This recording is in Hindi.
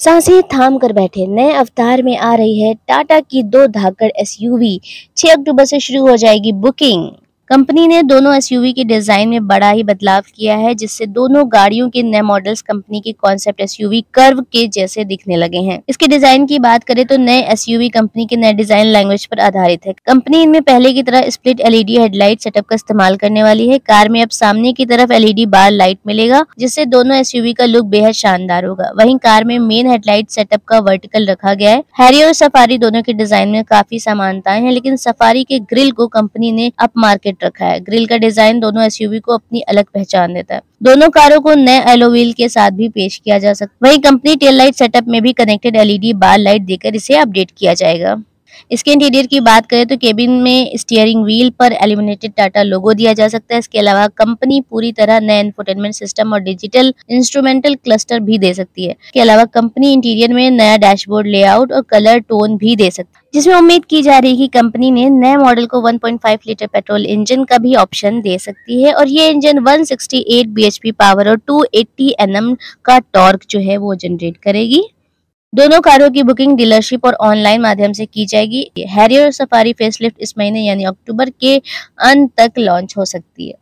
साँसें थाम कर बैठे। नए अवतार में आ रही है टाटा की दो धाकड़ एसयूवी 6 अक्टूबर से शुरू हो जाएगी बुकिंग। कंपनी ने दोनों एसयूवी के डिज़ाइन में बड़ा ही बदलाव किया है, जिससे दोनों गाड़ियों के नए मॉडल्स कंपनी के कॉन्सेप्ट एसयूवी कर्व के जैसे दिखने लगे हैं। इसके डिज़ाइन की बात करें तो नए एसयूवी कंपनी के नए डिज़ाइन लैंग्वेज पर आधारित है। कंपनी इनमें पहले की तरह स्प्लिट एलईडी हेडलाइट सेटअप का इस्तेमाल करने वाली है। कार में अब सामने की तरफ़ एलईडी बार लाइट मिलेगा, जिससे दोनों एसयूवी का लुक बेहद शानदार होगा। वही कार में मेन हेडलाइट सेटअप का वर्टिकल रखा गया है। हैरी और सफारी दोनों के डिज़ाइन में काफ़ी समानताएँ हैं, लेकिन सफारी के ग्रिल को कंपनी ने अप मार्केट फिट रखा है। ग्रिल का डिज़ाइन दोनों एसयूवी को अपनी अलग पहचान देता है। दोनों कारों को नए एलोवील के साथ भी पेश किया जा सकता है। वही कंपनी टेल लाइट सेटअप में भी कनेक्टेड एलईडी बार लाइट देकर इसे अपडेट किया जाएगा। इसके इंटीरियर की बात करें तो केबिन में स्टीयरिंग व्हील पर एलिमिनेटेड टाटा लोगो दिया जा सकता है। इसके अलावा कंपनी पूरी तरह नए इंफोटेनमेंट सिस्टम और डिजिटल इंस्ट्रूमेंटल क्लस्टर भी दे सकती है। इसके अलावा कंपनी इंटीरियर में नया डैशबोर्ड लेआउट और कलर टोन भी दे सकती है। जिसमें उम्मीद की जा रही है कि कंपनी ने नए मॉडल को 1.5 लीटर पेट्रोल इंजन का भी ऑप्शन दे सकती है और ये इंजन 168 बीएचपी पावर और 280 एनएम का टॉर्क जो है वो जनरेट करेगी। दोनों कारों की बुकिंग डीलरशिप और ऑनलाइन माध्यम से की जाएगी। हैरियर सफारी फेसलिफ्ट इस महीने यानी अक्टूबर के अंत तक लॉन्च हो सकती है।